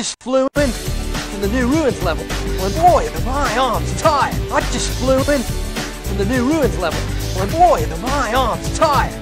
just flew in from the new ruins level. When boy, are my arms tired. I just flew in from the new ruins level. When boy, are my arms tired.